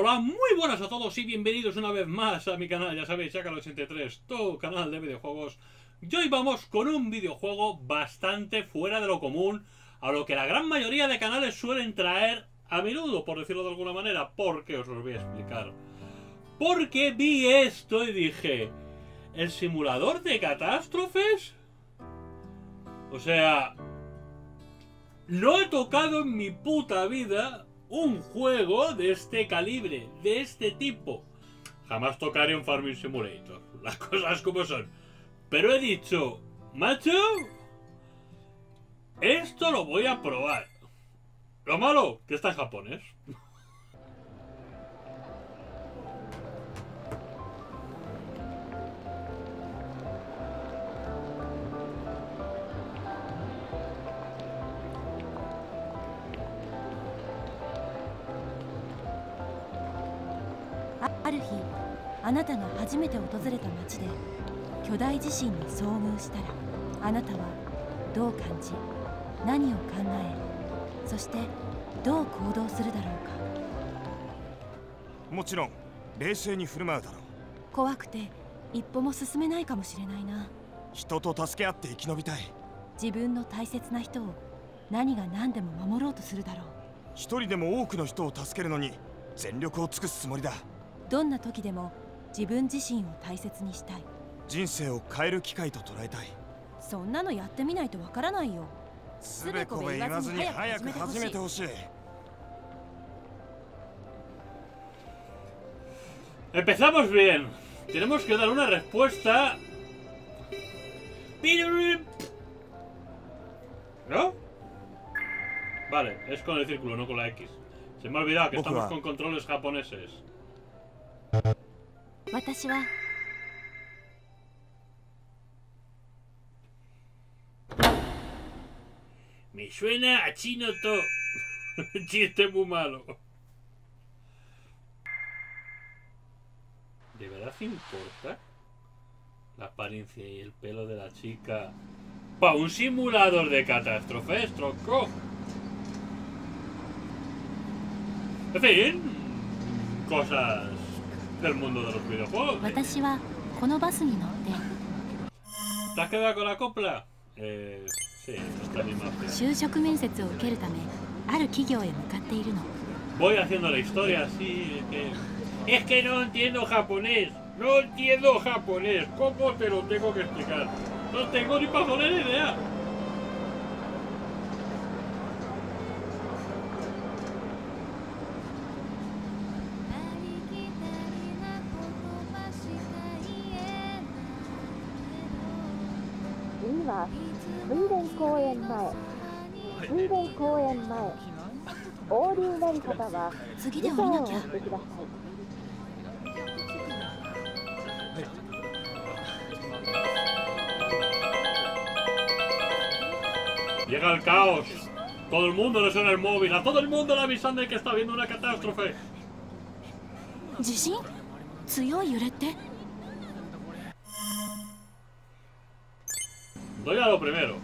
Hola, muy buenas a todos y bienvenidos una vez más a mi canal, ya sabéis, Chacal83, tu canal de videojuegos. Y hoy vamos con un videojuego bastante fuera de lo común, a lo que la gran mayoría de canales suelen traer a menudo, por decirlo de alguna manera, porque os lo voy a explicar. Porque vi esto y dije, ¿el simulador de catástrofes? O sea, no he tocado en mi puta vida un juego de este calibre, de este tipo. Jamás tocaré un Farming Simulator, las cosas como son. Pero he dicho, macho, esto lo voy a probar. Lo malo, que está en japonés. 初めて訪れた町で巨大地震に遭遇したらあなたはどう感じ何を考えそしてどう行動するだろうか。もちろん冷静に振る舞うだろう。怖くて一歩も進めないかもしれないな。人と助け合って生き延びたい。自分の大切な人を何が何でも守ろうとするだろう。一人でも多くの人を助けるのに全力を尽くすつもりだ。どんな時でも自分自身を大切にしたい人生を変える機会と捉えたいそんなのやってみないとわからないよすべこべ言わずに早く始めてほしい Empezamos bien. Tenemos que dar una respuesta. ¿No? Vale, es con el círculo, no con la X. Se me ha olvidado que estamos con controles japoneses. 私は Me suena a chino to. Chiste muy malo. ¿De verdad importa la apariencia y el pelo de la chica para un simulador de catástrofes, tronco? En fin, cosas del mundo de los videojuegos. ¿Te has quedado con la copla? Eh, sí, esta misma Voy haciendo la historia así. Que... Es que no entiendo japonés. No entiendo japonés. ¿Cómo te lo tengo que explicar? No tengo ni para poner idea. は水田公園前水田公園前横流なり方は次で降りなきゃてください Llega el caos. Todo el mundo le suena el móvil. A todo el mundo le avisan de que está habiendo una catástrofe. 地震強 Doy a lo primero.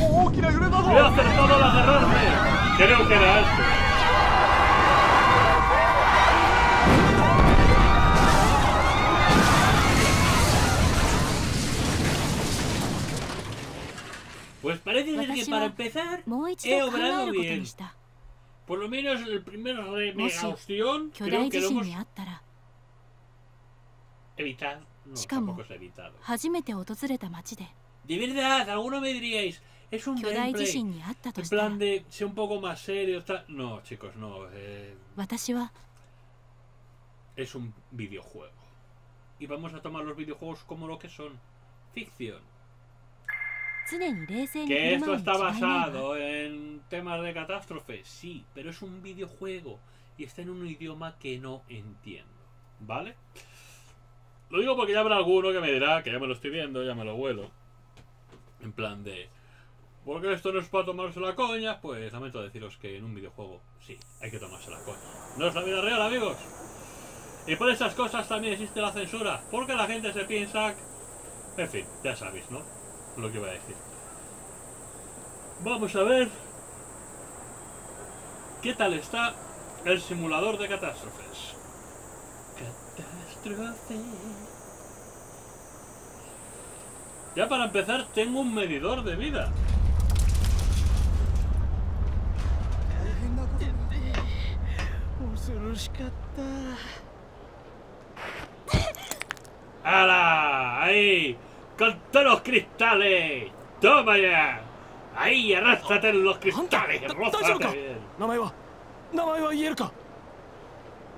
¡Oh, ¡He acertado al agarrarme! Creo que era esto. Pues parece ser que para empezar he obrado bien. Por lo menos el primer remega opción creo しかも tampoco es evitado. 初めて訪れた町で De verdad, alguno me diríais, es un 巨大地 gameplay. 震にあったと En したら plan de, sea un poco más serio, tal. No, chicos, no. eh, 私は es un videojuego. Y vamos a tomar los videojuegos como lo que son. Ficción. 常に冷静に Que 振る esto 舞うに違い está ないわ basado en temas de catástrofe, sí, pero es un videojuego y está en un idioma que no entiendo, ¿vale? Lo digo porque ya habrá alguno que me dirá, que ya me lo estoy viendo, ya me lo vuelo. En plan de... Porque esto no es para tomarse la coña, pues lamento deciros que en un videojuego sí, hay que tomarse la coña. No es la vida real, amigos. Y por esas cosas también existe la censura, porque la gente se piensa... En fin, ya sabéis, ¿no? Lo que iba a decir. Vamos a ver. ¿Qué tal está el simulador de catástrofes? Ya para empezar tengo un medidor de vida. ¡Hala! ¡Ahí! ¡Con todos los cristales! ¡Toma ya! ¡Ahí! ¡Arrástrate en los cristales! ¡Rózate bien! ¡No me va! ¡No me Yerko!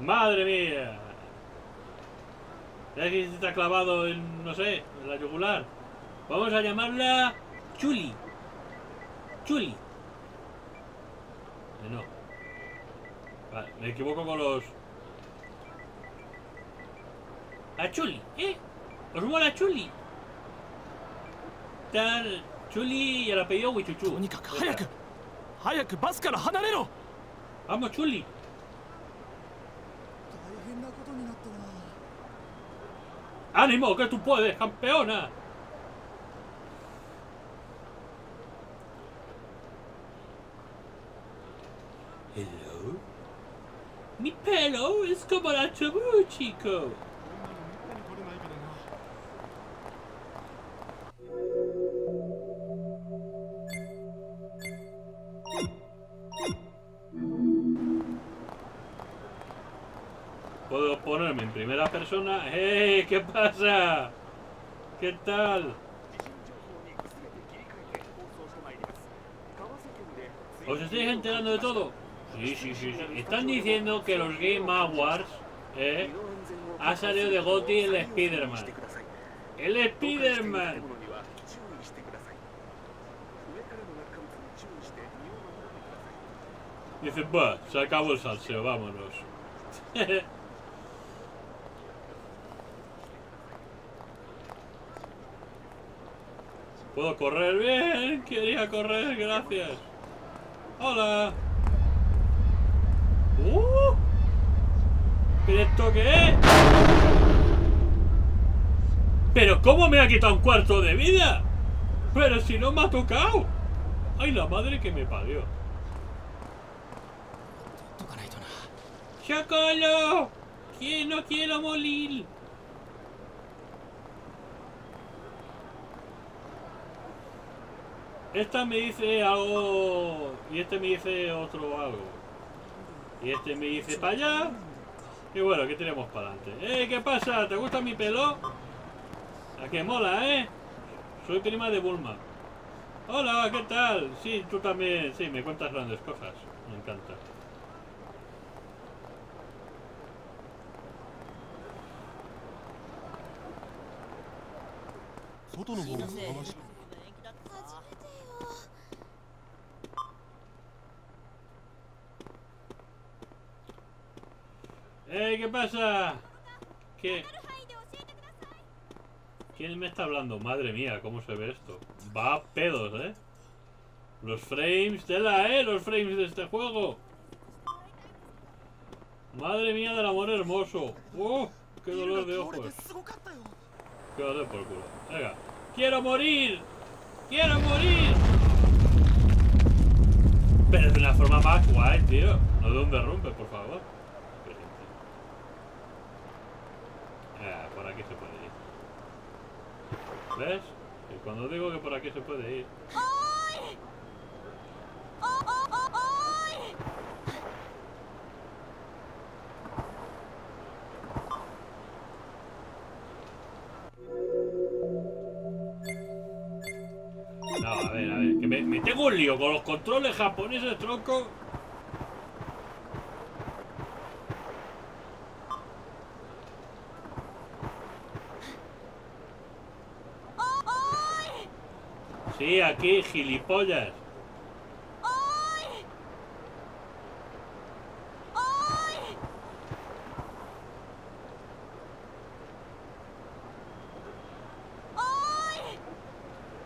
¡Madre mía! ¿Sabes que está clavado en, no sé, en la yugular? Vamos a llamarla Chuli. Chuli. Eh, no. Vale, me equivoco con los... A Chuli, ¿eh? ¿Os mola Chuli? Tal... Chuli y el apellido Wichuchu. ¡Vamos, Chuli! ¡Ánimo, que tú puedes, campeona! Hello. Mi pelo es como la chabú, chico. Primera persona. ¡Eh! ¿Qué pasa? ¿Qué tal? ¿Os estáis enterando de todo? Sí, sí, sí, sí. Están diciendo que los Game Awards eh, ha salido de Gotti el Spider-Man. ¡El Spider-Man! Dice, bah, se acabó el salseo, vámonos. Puedo correr bien. Quería correr, gracias. Hola. Uh. ¿Pero esto qué es? ¿Pero cómo me ha quitado un cuarto de vida? Pero si no me ha tocado. Ay, la madre que me parió. ¡Chacolo! Que no quiero morir. Esta me dice algo y este me dice otro algo. Y este me dice para allá. Y bueno, ¿qué tenemos para adelante? ¡Eh! ¿Qué pasa? ¿Te gusta mi pelo? A que mola, ¿eh? Soy prima de Bulma. Hola, ¿qué tal? Sí, tú también. Sí, me cuentas grandes cosas. Me encanta. ¡Eh! ¿Qué pasa? ¿Qué? ¿Quién me está hablando? Madre mía, ¿cómo se ve esto? Va a pedos, ¿eh? Los frames de la E, los frames de este juego. Madre mía del amor hermoso. ¡Oh! ¡Qué dolor de ojos! Quédate por culo. Venga. ¡Quiero morir! ¡Quiero morir! Pero de una forma más guay, tío. No de un derrumbe, por favor. ¿Ves? Y cuando digo que por aquí se puede ir. No, a ver, a ver, que me, me tengo un lío con los controles japoneses, tronco. Sí, aquí, gilipollas.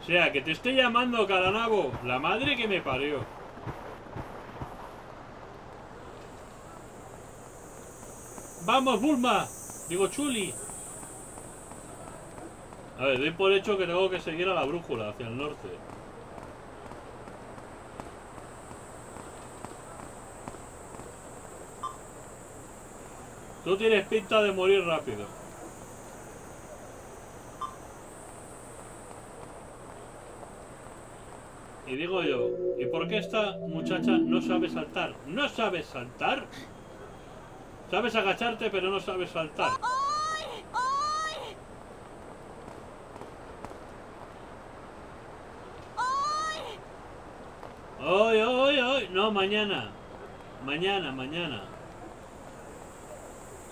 O sea, que te estoy llamando, Caranabo. La madre que me parió. ¡Vamos, Bulma! Digo, Chuli. A ver, doy por hecho que tengo que seguir a la brújula hacia el norte. Tú tienes pinta de morir rápido. Y digo yo, ¿y por qué esta muchacha no sabe saltar? ¿No sabes saltar? Sabes agacharte, pero no sabes saltar. Mañana. Mañana, mañana.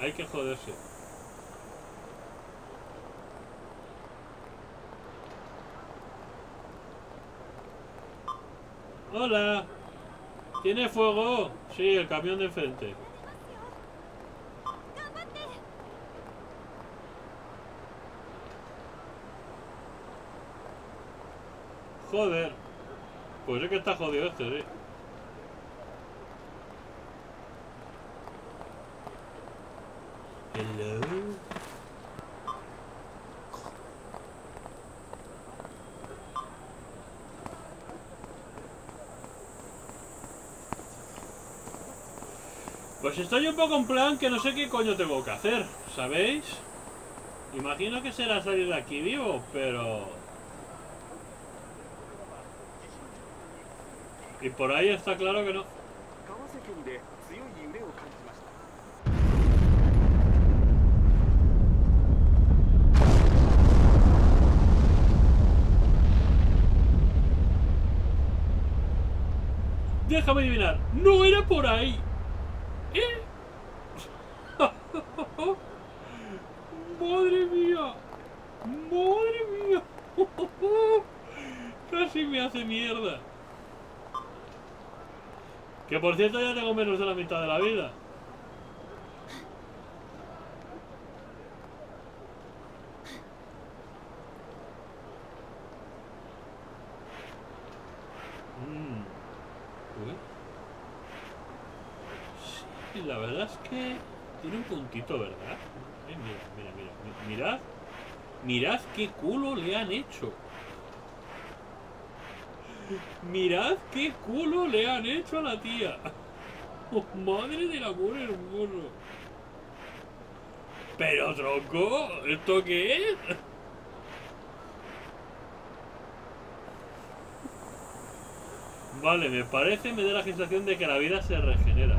Hay que joderse. Hola. ¿Tiene fuego? Sí, el camión de enfrente. Joder. Pues es que está jodido este, sí. Hello. Pues estoy un poco en plan que no sé qué coño tengo que hacer, ¿sabéis? Imagino que será salir de aquí vivo, pero... Y por ahí está claro que no. Déjame adivinar, no era por ahí. Madre mía. Madre mía. Casi me hace mierda. Que por cierto ya tengo menos de la mitad de la vida. La verdad es que tiene un puntito, ¿verdad? Mira, mira, mira, mi- mirad, mirad qué culo le han hecho. Mirad qué culo le han hecho a la tía. Oh, madre del amor hermoso. Pero tronco, ¿esto qué es? Vale, me parece, me da la sensación de que la vida se regenera.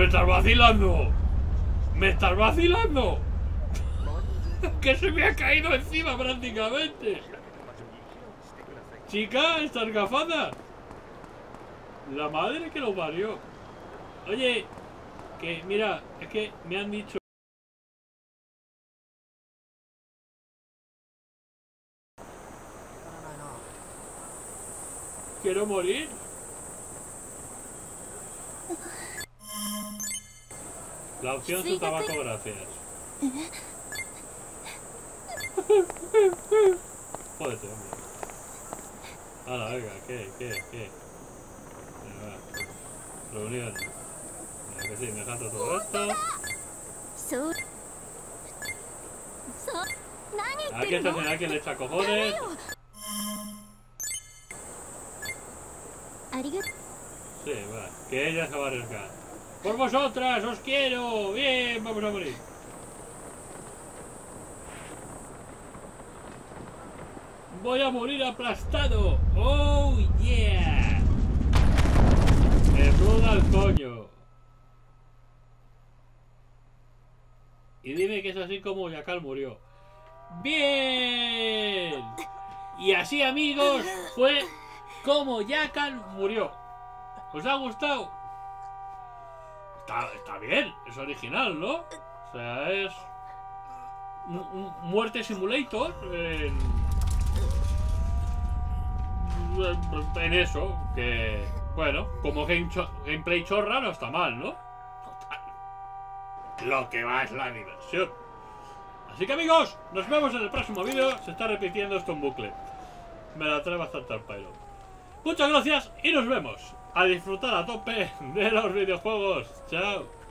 ¡Me estás vacilando! ¡Me estás vacilando! ¡Que se me ha caído encima prácticamente! Chica, estas gafadas. La madre que lo parió. Oye, que mira, es que me han dicho... Quiero morir. La opción su tabaco, gracias. Jódete, hombre. Ah, Hala, venga, ¿qué? ¿Qué? ¿Qué? Reunión. Pues, venga, que sí, me gato todo esto. Aquí está será le echa cojones. Sí, va. Que ella se va a arriesgar. ¡Por vosotras! ¡Os quiero! ¡Bien! ¡Vamos a morir! ¡Voy a morir aplastado! ¡Oh, yeah! ¡Me ruda el coño! Y dime que es así como Yakal murió. ¡Bien! Y así, amigos, fue como Yakal murió. ¿Os ha gustado? Está, bien, es original, ¿no? O sea, es. muerte Simulator en. En eso, que. Bueno, como game cho- gameplay chorra no está mal, ¿no? Total. Lo que va es la diversión. Así que amigos, nos vemos en el próximo vídeo. Se está repitiendo esto en bucle. Me la trae bastante al pairo. Muchas gracias y nos vemos. A disfrutar a tope de los videojuegos. Chao.